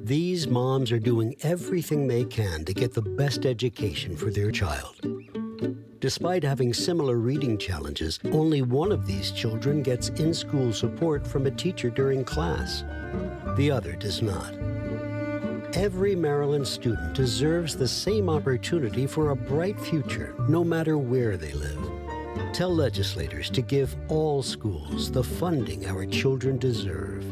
These moms are doing everything they can to get the best education for their child. Despite having similar reading challenges, only one of these children gets in school support from a teacher during class. The other does not. Every Maryland student deserves the same opportunity for a bright future, no matter where they live. Tell legislators to give all schools the funding our children deserve.